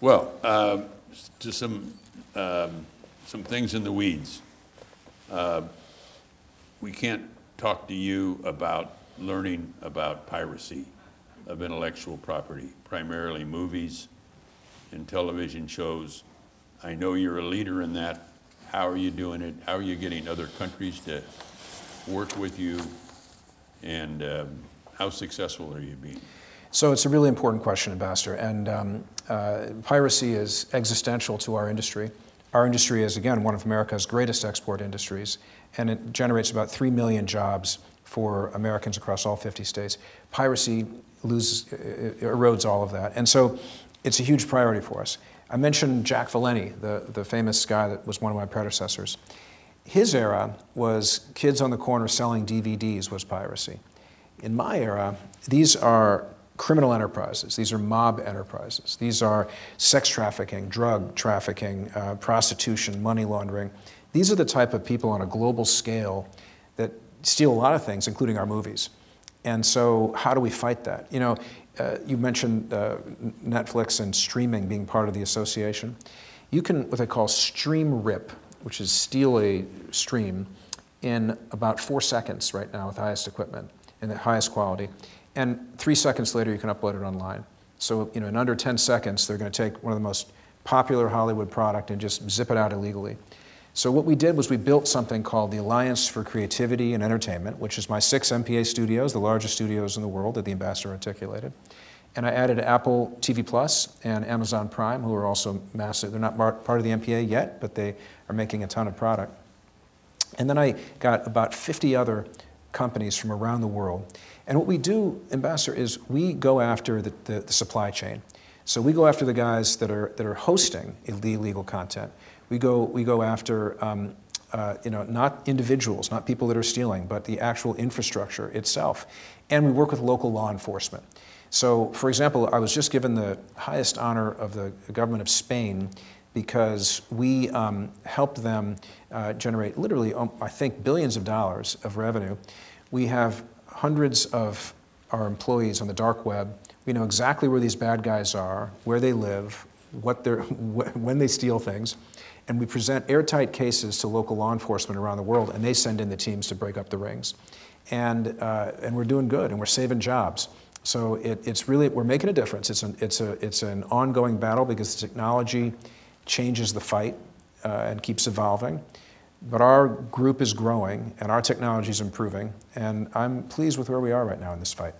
Well, uh, to some, um, some things in the weeds. Uh, We can't talk to you about learning about piracy of intellectual property, primarily movies and television shows. I know you're a leader in that. How are you doing it? How are you getting other countries to work with you? And um, how successful are you being? So it's a really important question, Ambassador. And um, uh, piracy is existential to our industry. Our industry is, again, one of America's greatest export industries, and it generates about 3 million jobs for Americans across all 50 states. Piracy loses, erodes all of that. And so it's a huge priority for us. I mentioned Jack Valenti, the, the famous guy that was one of my predecessors. His era was kids on the corner selling DVDs was piracy. In my era, these are criminal enterprises. These are mob enterprises. These are sex trafficking, drug trafficking, uh, prostitution, money laundering. These are the type of people on a global scale that steal a lot of things, including our movies. And so, how do we fight that? You know, uh, you mentioned uh, Netflix and streaming being part of the association. You can, what they call stream rip, which is steal a stream in about four seconds right now with highest equipment and the highest quality. And three seconds later, you can upload it online. So, you know, in under 10 seconds, they're going to take one of the most popular Hollywood product and just zip it out illegally. So what we did was we built something called the Alliance for Creativity and Entertainment, which is my six MPA studios, the largest studios in the world that the ambassador articulated. And I added Apple TV Plus and Amazon Prime, who are also massive. They're not part of the MPA yet, but they are making a ton of product. And then I got about 50 other companies from around the world. And what we do, Ambassador, is we go after the, the, the supply chain. So we go after the guys that are, that are hosting illegal content. We go, we go after um, uh, you know, not individuals, not people that are stealing, but the actual infrastructure itself. And we work with local law enforcement. So, for example, I was just given the highest honor of the government of Spain because we um, helped them uh, generate literally, um, I think, billions of dollars of revenue. We have hundreds of our employees on the dark web. We know exactly where these bad guys are, where they live, what they're, when they steal things and we present airtight cases to local law enforcement around the world, and they send in the teams to break up the rings. And, uh, and we're doing good, and we're saving jobs. So it, it's really, we're making a difference. It's an, it's, a, it's an ongoing battle because the technology changes the fight uh, and keeps evolving. But our group is growing, and our technology is improving, and I'm pleased with where we are right now in this fight.